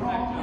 correct